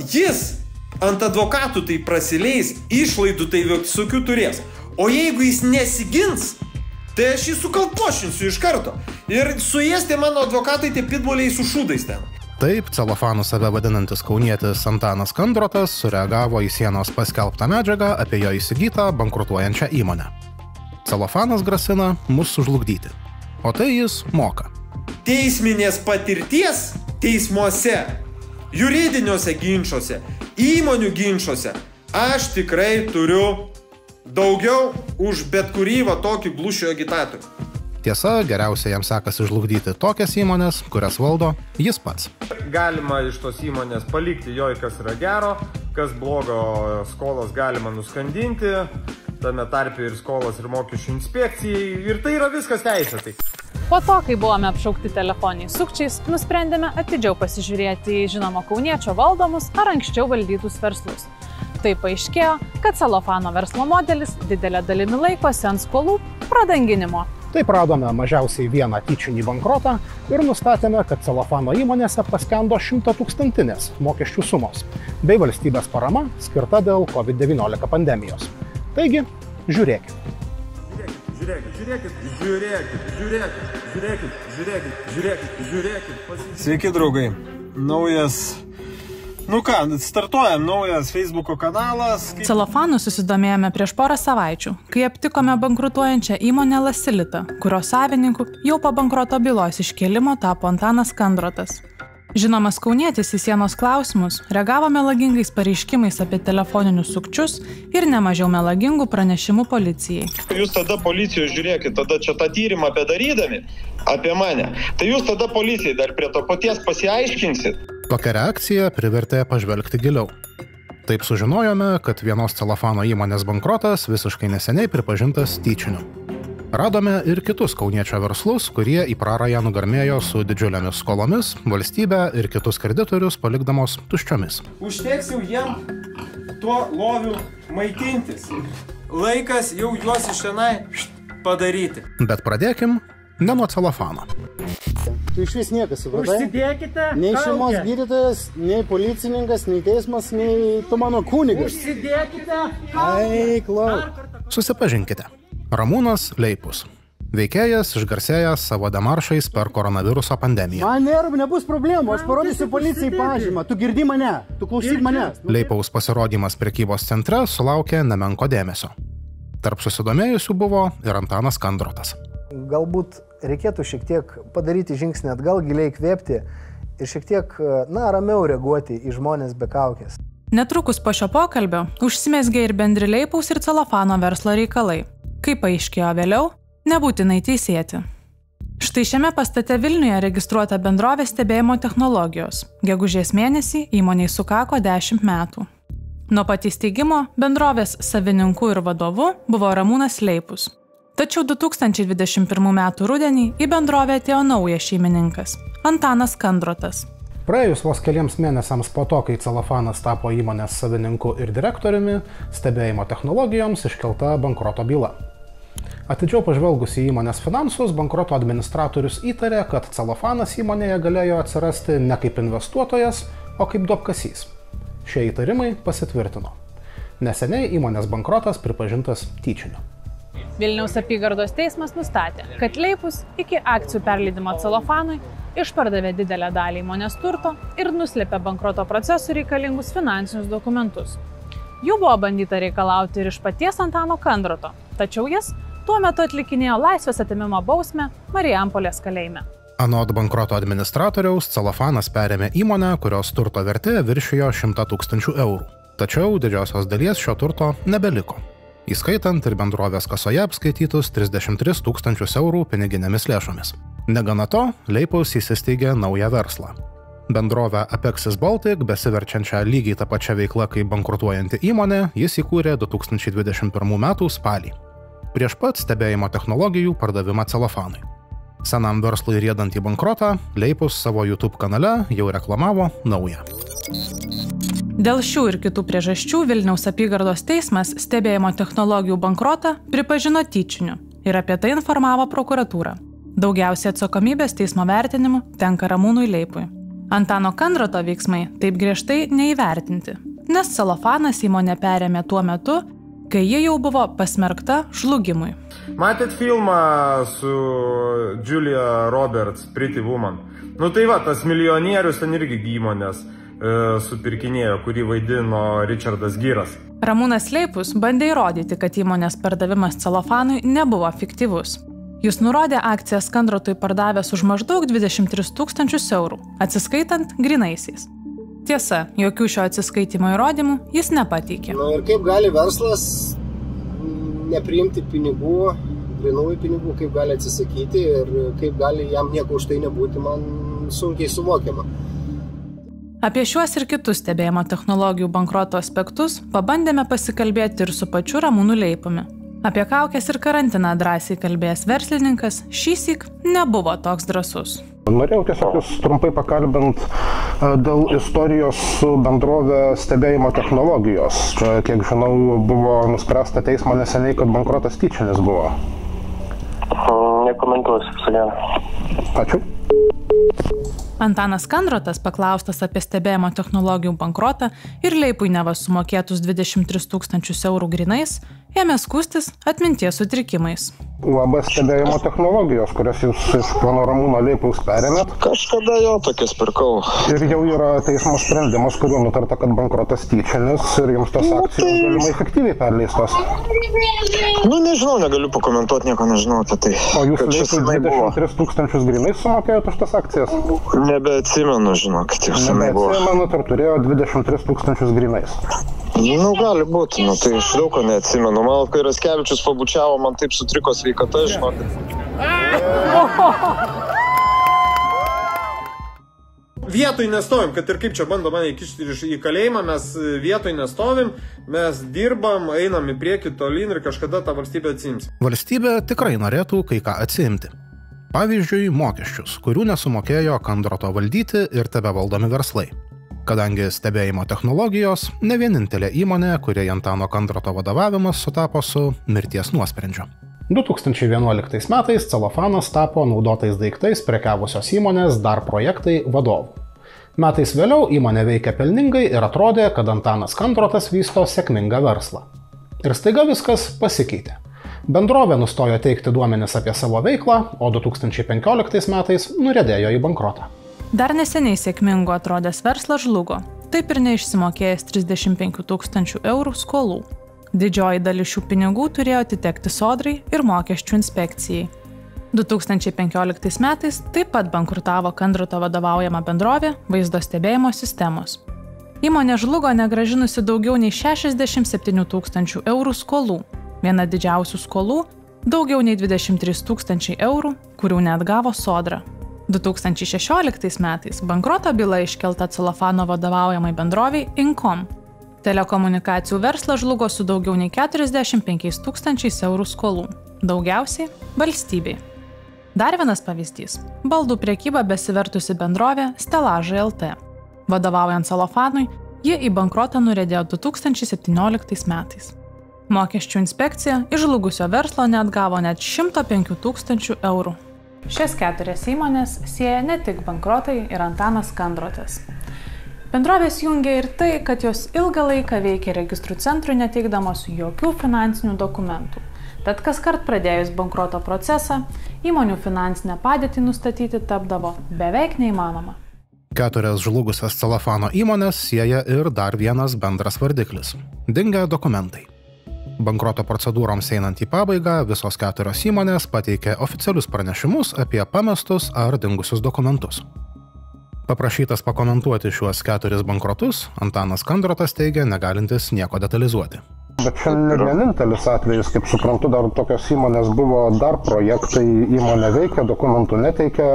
jis ant advokatų tai prasileis, išlaidų tai visokių turės. O jeigu jis nesigins, tai aš jį sukalpošinsiu iš karto. Ir suės tie mano advokatai, tie pitbuliai su šūdais ten. Taip, celofanu save vadinantis kaunietis Antanas Kandrotas sureagavo į sienos paskelbtą medžiagą apie jo įsigytą bankrutuojančią įmonę. Celofanas grasina mus sužlugdyti. O tai jis moka. Teisminės patirties teismuose, juridiniuose ginčiuose, įmonių ginčiuose aš tikrai turiu daugiau už bet kurį va tokį glušio agitatorių. Tiesa, geriausiai jam sekasi žlugdyti tokias įmonės, kurias valdo jis pats. Galima iš tos įmonės palikti joj, kas yra gero, kas blogo skolas galima nuskandinti, tame tarpe ir skolas ir mokesčių inspekcijai ir tai yra viskas teisėtai. Po to, kai buvome apšaukti telefoniniais sukčiais, nusprendėme atidžiau pasižiūrėti į žinomo kauniečio valdomus ar anksčiau valdytus verslus. Tai paaiškėjo, kad celofano verslo modelis didelė dalimi laikosi ant skolų pradanginimo. Taip radome mažiausiai vieną tyčinį bankrotą ir nustatėme, kad celofano įmonėse paskendo 100 tūkstantinės mokesčių sumos bei valstybės parama skirta dėl COVID-19 pandemijos. Taigi, žiūrėkit. Žiūrėkit, žiūrėkit, žiūrėkit, žiūrėkit, žiūrėkit, žiūrėkit, žiūrėkit, žiūrėkit. Sveiki, draugai. Naujas. Nu ką, startuojam naujas Facebook'o kanalas. Celofanu susidomėjome prieš porą savaičių, kai aptikome bankrutuojančią įmonę Lasilita, kurios savininku jau po bankroto bylos iškėlimo tapo Antanas Kandrotas. Žinomas kaunietis į sienos klausimus reagavo melagingais pareiškimais apie telefoninius sukčius ir nemažiau melagingų pranešimų policijai. Jūs tada policijos žiūrėkit, tada čia tą tyrimą bedarydami apie mane. Tai jūs tada policijai dar prie to paties pasiaiškinsit. Tokia reakcija privertė pažvelgti giliau. Taip sužinojome, kad vienos celofano įmonės bankrotas visiškai neseniai pripažintas tyčiniu. Radome ir kitus kauniečio verslus, kurie į prarąją nugarmėjo su didžiulėmis skolomis, valstybę ir kitus kreditorius palikdamos tuščiomis. Užteks jau jiem tuo loviu maitintis. Laikas jau juos iš tenai padaryti. Bet pradėkim ne nuo celofano. Tu iš vis niekas, supratai? Užsidėkite. Nei šeimos kaukę. gydytojas, nei policininkas, nei teismas, nei tu mano kunigas. Užsidėkite. Eik, lauk. Susipažinkite. Ramūnas Leipus. Veikėjas išgarsėjęs savo demaršais per koronaviruso pandemiją. Man nervų nebus problemų, aš parodysiu policijai pažymą. Tu girdi mane, tu klausyk manęs. Leipaus pasirodymas prekybos centre sulaukė nemenko dėmesio. Tarp susidomėjusių buvo ir Antanas Kandrotas. Galbūt reikėtų šiek tiek padaryti žingsnį atgal, giliai kvėpti ir šiek tiek, na, ramiau reaguoti į žmonės be kaukės. Netrukus po šio pokalbio užsimesgė ir bendri leipaus ir celofano verslo reikalai. Kaip paaiškėjo vėliau, nebūtinai teisėti. Štai šiame pastate Vilniuje registruota bendrovė stebėjimo technologijos. Gegužės mėnesį įmoniai sukako 10 metų. Nuo pat įsteigimo bendrovės savininku ir vadovu buvo Ramūnas Leipus. Tačiau 2021 m. rudenį į bendrovę atėjo naujas šeimininkas - Antanas Kandrotas. Praėjus vos keliams mėnesiams po to, kai Celofanas tapo įmonės savininku ir direktoriumi, stebėjimo technologijoms iškelta bankroto byla. Atidžiau pažvelgus į įmonės finansus, bankroto administratorius įtarė, kad Celofanas įmonėje galėjo atsirasti ne kaip investuotojas, o kaip duopkasys. Šie įtarimai pasitvirtino. Neseniai įmonės bankrotas pripažintas tyčiniu. Vilniaus apygardos teismas nustatė, kad Leipus iki akcijų perleidimo celofanui išpardavė didelę dalį įmonės turto ir nuslėpė bankroto procesų reikalingus finansinius dokumentus. Jų buvo bandyta reikalauti ir iš paties Antano Kandroto, tačiau jis tuo metu atlikinėjo laisvės atimimo bausmę Marijampolės kalėjime. Anot bankroto administratoriaus, Celofanas perėmė įmonę, kurios turto vertė viršijo 100 tūkstančių eurų. Tačiau didžiosios dalies šio turto nebeliko. Įskaitant ir bendrovės kasoje apskaitytus 33 tūkstančius eurų piniginėmis lėšomis. Negana to, Leipaus įsisteigė naują verslą. Bendrovę Apexis Baltic, besiverčiančią lygiai tą pačią veiklą kaip bankrutuojanti įmonė, jis įkūrė 2021 m. spalį. Prieš pat stebėjimo technologijų pardavimą celofanui. Senam verslui riedant į bankrotą, Leipus savo YouTube kanale jau reklamavo naują. Dėl šių ir kitų priežasčių Vilniaus apygardos teismas stebėjimo technologijų bankrotą pripažino tyčiniu ir apie tai informavo prokuratūra. Daugiausiai atsakomybės teismo vertinimu tenka Ramūnui Leipui. Antano Kandrato veiksmai taip griežtai neįvertinti, nes celofanas įmonė perėmė tuo metu, kai ji jau buvo pasmerkta žlugimui. Matėt filmą su Julia Roberts, Pretty Woman? Nu tai va, tas milijonierius ten irgi įmonės e, supirkinėjo, kurį vaidino Richardas Gyras. Ramūnas Leipus bandė įrodyti, kad įmonės pardavimas celofanui nebuvo fiktyvus. Jis nurodė akciją Skandrotui pardavęs už maždaug 23 tūkstančius eurų, atsiskaitant grinaisiais. Tiesa, jokių šio atsiskaitimo įrodymų jis nepateikė. Na ir kaip gali verslas nepriimti pinigų, grinųjų pinigų, kaip gali atsisakyti ir kaip gali jam nieko už tai nebūti, man sunkiai suvokiama. Apie šiuos ir kitus stebėjimo technologijų bankroto aspektus pabandėme pasikalbėti ir su pačiu Ramūnu Leipumi. Apie kaukės ir karantiną drąsiai kalbėjęs verslininkas šįsik nebuvo toks drasus. Norėjau tiesiog jūs trumpai pakalbint dėl istorijos su bendrovė stebėjimo technologijos. Čia, kiek žinau, buvo nuspręsta teismo neseniai, kad bankrotas tyčianis buvo. Nekomentuosiu, sudien. Ačiū. Antanas Kandrotas, paklaustas apie stebėjimo technologijų bankrotą ir leipui neva sumokėtus 23 tūkstančius eurų grinais, ėmė skūstis atminties sutrikimais. UAB stebėjimo technologijos, kurias jūs iš pono Ramūno Leipaus perėmėt. Kažkada jo tokias pirkau. Ir jau yra teismo sprendimas, kuriuo nutarta, kad bankrotas tyčianis ir jums tos akcijos tai... galimai efektyviai perleistos. Nu, nežinau, negaliu pakomentuoti, nieko nežinau apie tai. O jūs Leipui 23 tūkstančius grinai sumokėjote už tas akcijas? Nebeatsimenu, žinok, tik senai buvo. Nebeatsimenu, ar turėjo 23 tūkstančius grinais. Nu, gali būti, nu, tai iš daug ko neatsimenu. Man, kai Raskevičius pabučiavo, man taip sutriko sveikata, žinokit. Vietoj nestovim, kad ir kaip čia bando mane įkišti į kalėjimą, mes vietoj nestovim, mes dirbam, einam į priekį tolyn ir kažkada tą valstybę atsims. Valstybė tikrai norėtų kai ką atsimti. Pavyzdžiui, mokesčius, kurių nesumokėjo Kandroto valdyti ir tebe valdomi verslai kadangi stebėjimo technologijos ne vienintelė įmonė, kuriai Antano Kandroto vadovavimas sutapo su mirties nuosprendžiu. 2011 metais celofanas tapo naudotais daiktais prekiavusios įmonės dar projektai vadovų. Metais vėliau įmonė veikia pelningai ir atrodė, kad Antanas Kandrotas vysto sėkmingą verslą. Ir staiga viskas pasikeitė. Bendrovė nustojo teikti duomenis apie savo veiklą, o 2015 metais nuredėjo į bankrotą. Dar neseniai sėkmingo atrodęs verslas žlugo, taip ir neišsimokėjęs 35 tūkstančių eurų skolų. Didžioji dalis šių pinigų turėjo atitekti sodrai ir mokesčių inspekcijai. 2015 metais taip pat bankrutavo Kandroto vadovaujama bendrovė vaizdo stebėjimo sistemos. Įmonė žlugo negražinusi daugiau nei 67 tūkstančių eurų skolų. Viena didžiausių skolų - daugiau nei 23 tūkstančiai eurų, kurių neatgavo sodra. 2016 metais bankroto byla iškelta celofano vadovaujamai bendroviai Incom. Telekomunikacijų verslas žlugo su daugiau nei 45 tūkstančiais eurų skolų. Daugiausiai - valstybei. Dar vienas pavyzdys - baldų priekyba besivertusi bendrovė Stelažai LT. Vadovaujant celofanui, ji į bankrotą nurėdėjo 2017 metais. Mokesčių inspekcija iš žlugusio verslo neatgavo net 105 tūkstančių eurų. Šias keturias įmonės sieja ne tik bankrotai ir Antanas Kandrotas. Bendrovės jungia ir tai, kad jos ilgą laiką veikia registrų centrui neteikdamos jokių finansinių dokumentų. Tad kas kart pradėjus bankroto procesą, įmonių finansinę padėtį nustatyti tapdavo beveik neįmanoma. Keturias žlugusias celofano įmonės sieja ir dar vienas bendras vardiklis - dingę dokumentai. Bankroto procedūroms einant į pabaigą, visos keturios įmonės pateikė oficialius pranešimus apie pamestus ar dingusius dokumentus. Paprašytas pakomentuoti šiuos keturis bankrotus, Antanas Kandrotas teigia negalintis nieko detalizuoti. Bet čia ne vienintelis atvejis, kaip suprantu, dar tokios įmonės buvo, dar projektai įmonė veikia, dokumentų neteikia,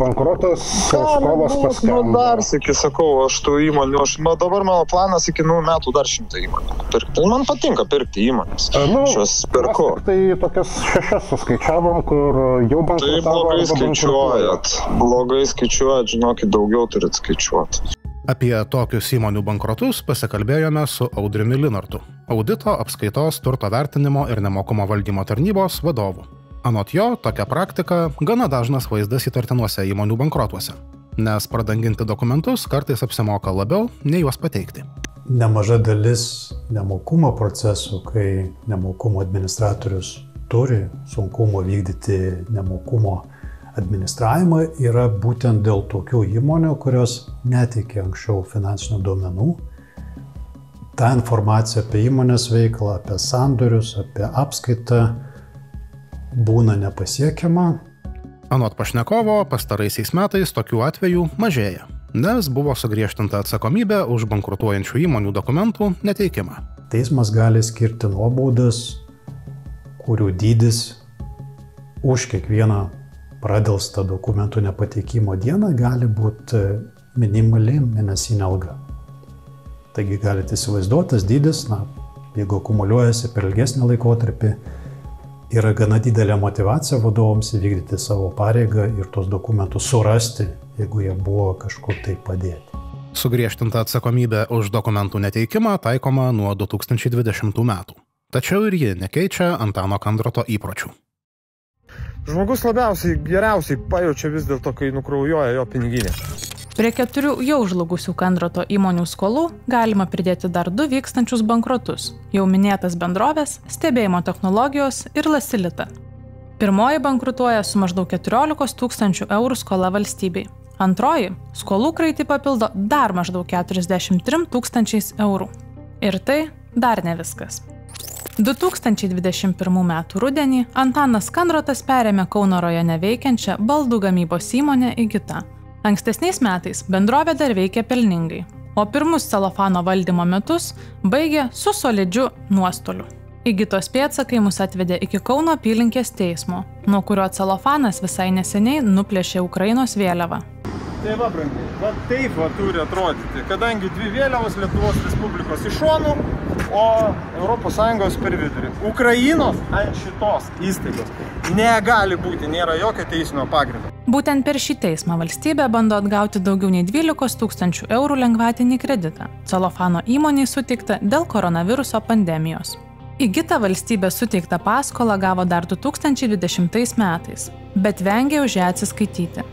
bankrotas, skolas paskelbė. Nu, dar, sakai, sakau, aš tų įmonių, aš ma, dabar mano planas iki nu, metų dar šimtą įmonių pirkti. Man patinka pirkti įmonės. Nu, aš jas perku. Tai tokias šešias suskaičiavom, kur jau bankrotavo. Tai blogai skaičiuojat. Blogai skaičiuojat, žinokit, daugiau turit skaičiuoti. Apie tokius įmonių bankrotus pasikalbėjome su Audriumi Linartu, audito apskaitos turto vertinimo ir nemokumo valdymo tarnybos vadovu. Anot jo, tokia praktika gana dažnas vaizdas įtartinuose įmonių bankrotuose. nes pradanginti dokumentus kartais apsimoka labiau, nei juos pateikti. Nemaža dalis nemokumo procesų, kai nemokumo administratorius turi sunkumo vykdyti nemokumo administravimą, yra būtent dėl tokių įmonių, kurios netikė anksčiau finansinių duomenų. Ta informacija apie įmonės veiklą, apie sandorius, apie apskaitą būna nepasiekiama. Anot pašnekovo, pastaraisiais metais tokių atvejų mažėja, nes buvo sugriežtinta atsakomybė už bankrutuojančių įmonių dokumentų neteikimą. Teismas gali skirti nuobaudas, kurių dydis už kiekvieną pradėlstą dokumentų nepateikimo dieną gali būti minimali mėnesinė alga. Taigi galite įsivaizduoti, tas dydis, na, jeigu akumuliuojasi per ilgesnį laikotarpį, yra gana didelė motivacija vadovams įvykdyti savo pareigą ir tos dokumentus surasti, jeigu jie buvo kažkur tai padėti. Sugriežtinta atsakomybė už dokumentų neteikimą taikoma nuo 2020 metų. Tačiau ir ji nekeičia Antano Kandroto įpročių. Žmogus labiausiai geriausiai pajaučia vis dėlto, kai nukraujuoja jo piniginė. Prie keturių jau žlugusių Kandroto įmonių skolų galima pridėti dar du vykstančius bankrotus - jau minėtas bendrovės, stebėjimo technologijos ir Lasilita. Pirmoji bankrutuoja su maždaug 14 tūkstančių eurų skola valstybei. Antroji - skolų kraitį papildo dar maždaug 43 tūkstančiais eurų. Ir tai dar ne viskas. 2021 m. rudenį Antanas Kandrotas perėmė Kauno rajone veikiančią baldų gamybos įmonę Igita Ankstesniais metais bendrovė dar veikė pelningai, o pirmus celofano valdymo metus baigė su solidžiu nuostoliu. Įgytos pėtsakai mus atvedė iki Kauno apylinkės teismo, nuo kurio celofanas visai neseniai nuplėšė Ukrainos vėliavą. Tai va, brangiai, va taip va turi atrodyti, kadangi dvi vėliavos Lietuvos Respublikos iš šonų, o ES per vidurį. Ukrainos ant šitos įstaigos negali būti, nėra jokio teisinio pagrindo. Būtent per šį teismą valstybė bando atgauti daugiau nei 12 tūkstančių eurų lengvatinį kreditą. Celofano įmoniai suteikta dėl koronaviruso pandemijos. Įgyta valstybė suteiktą paskolą gavo dar 2020 metais, bet vengė už ją atsiskaityti.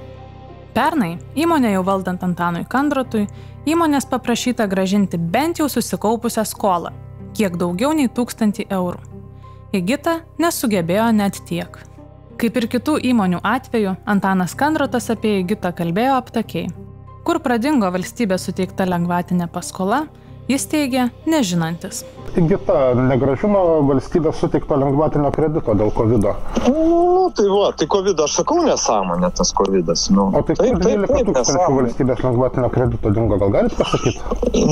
Pernai įmonė jau valdant Antanui Kandrotui, įmonės paprašyta gražinti bent jau susikaupusią skolą, kiek daugiau nei 1000 eurų. Įgyta nesugebėjo net tiek. Kaip ir kitų įmonių atveju, Antanas Kandrotas apie įgytą kalbėjo aptakiai. Kur pradingo valstybė suteikta lengvatinė paskola, jis teigia nežinantis. Įgyta negražino valstybės suteikto lengvatinio kredito dėl COVID. -o. Nu, tai va, tai COVID, aš sakau nesąmonė tas COVID. Nu. O tai kur 12 tūkstančių valstybės lengvatinio kredito dingo, gal galite pasakyti?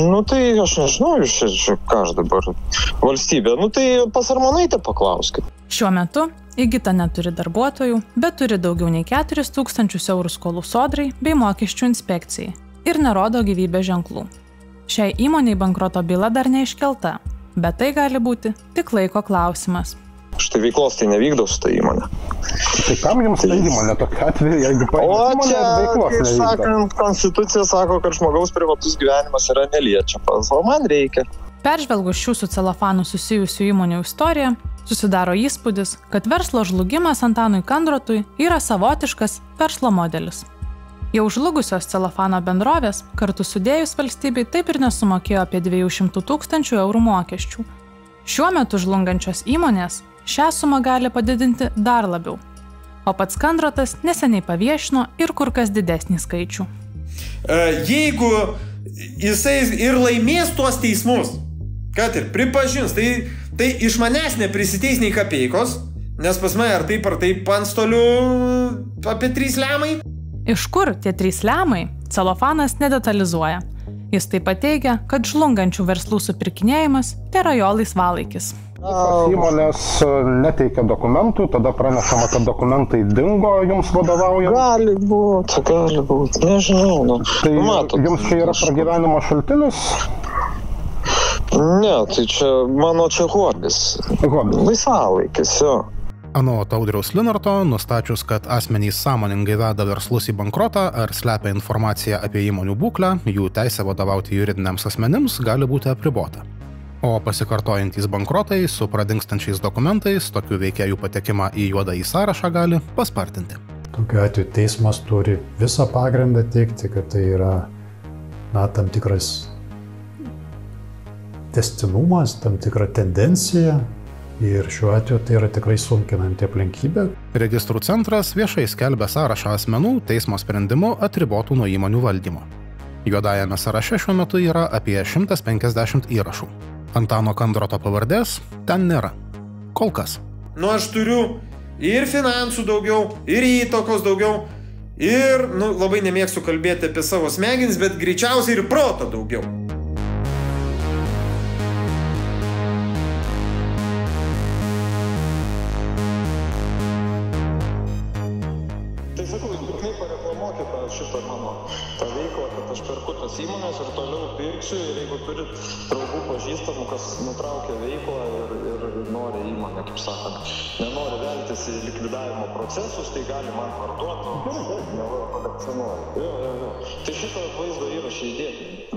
Nu, tai aš nežinau, iš čia ką aš dabar valstybė. Nu, tai pas Armonaitę paklauskit. Šiuo metu Įgyta neturi darbuotojų, bet turi daugiau nei 4000 eurų skolų sodrai bei mokesčių inspekcijai ir nerodo gyvybės ženklų. Šiai įmoniai bankroto byla dar neiškelta, bet tai gali būti tik laiko klausimas. Štai veiklos tai nevykdau su ta įmonė. Tai kam jums ta įmonė tokia atveju, jeigu O paimate čia, veiklos kaip nevykdo? sakant, konstitucija sako, kad žmogaus privatus gyvenimas yra neliečiamas, o man reikia. Peržvelgus šių su celofanu susijusių įmonių istoriją, susidaro įspūdis, kad verslo žlugimas Antanui Kandrotui yra savotiškas verslo modelis. Jau žlugusios celofano bendrovės kartu sudėjus valstybei taip ir nesumokėjo apie 200 tūkstančių eurų mokesčių. Šiuo metu žlungančios įmonės šią sumą gali padidinti dar labiau. O pats Kandrotas neseniai paviešino ir kur kas didesnį skaičių. E, Jeigu jisai ir laimės tuos teismus, kad ir pripažins, tai, tai iš manęs neprisiteis nei kapeikos, nes pas mane ar taip ar taip panstoliu apie trys lemai. Iš kur tie trys lemai, celofanas nedetalizuoja. Jis taip pat teigia, kad žlungančių verslų supirkinėjimas yra jo laisvalaikis. Įmonės e, neteikia dokumentų, tada pranešama, kad dokumentai dingo jums vadovaujant. Gali būti, gali būti, nežinau. Nu. Tai matot, jums čia yra pragyvenimo šaltinis? Ne, tai čia mano čia hobis. Hobis. Laisvalaikis, jo. Anot Audriaus Linarto, nustačius, kad asmenys sąmoningai veda verslus į bankrotą ar slepia informaciją apie įmonių būklę, jų teisė vadovauti juridiniams asmenims gali būti apribota. O pasikartojantys bankrotai su pradingstančiais dokumentais tokių veikėjų patekimą į juodą į sąrašą gali paspartinti. Tokiu atveju teismas turi visą pagrindą teikti, kad tai yra na, tam tikras testinumas, tam tikra tendencija ir šiuo atveju tai yra tikrai sunkinanti aplinkybė. Registrų centras viešai skelbia sąrašą asmenų teismo sprendimu atribotų nuo įmonių valdymo. Juodajame sąraše šiuo metu yra apie 150 įrašų. Antano Kandroto pavardės ten nėra. Kol kas. Nu, aš turiu ir finansų daugiau, ir įtakos daugiau, ir, nu, labai nemėgstu kalbėti apie savo smegenis, bet greičiausiai ir proto daugiau. Tą šitą mano tą veiklą, kad aš perku tas įmonės ir toliau pirksiu ir jeigu turit draugų pažįstamų, kas nutraukia veiklą ir, ir nori įmonę, kaip sakant, nenori veltis į likvidavimo procesus, tai gali man parduoti, nenori kolekcionuoti. Jo, jo, jo. Tai šitą vaizdo įrašą įdėkit.